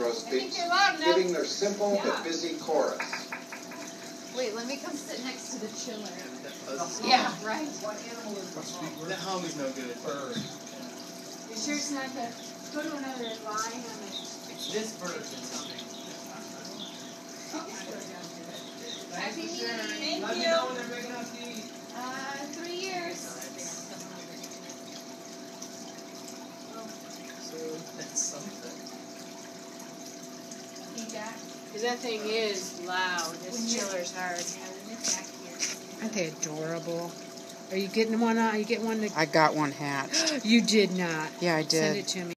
grosbeaks, they're loud enough. giving their simple Yeah. but busy chorus. Wait, let me come sit next to the chiller. That Yeah, right. hum is no good. You sure it's not the, go to another line on the. This bird is something. Happy New Year. Thank you. Hey, Because that thing is loud. This chiller's hard. Aren't they adorable? Are you getting one? Are you getting one? To, I got one hatched. you did not. Yeah, I Send did. it to me.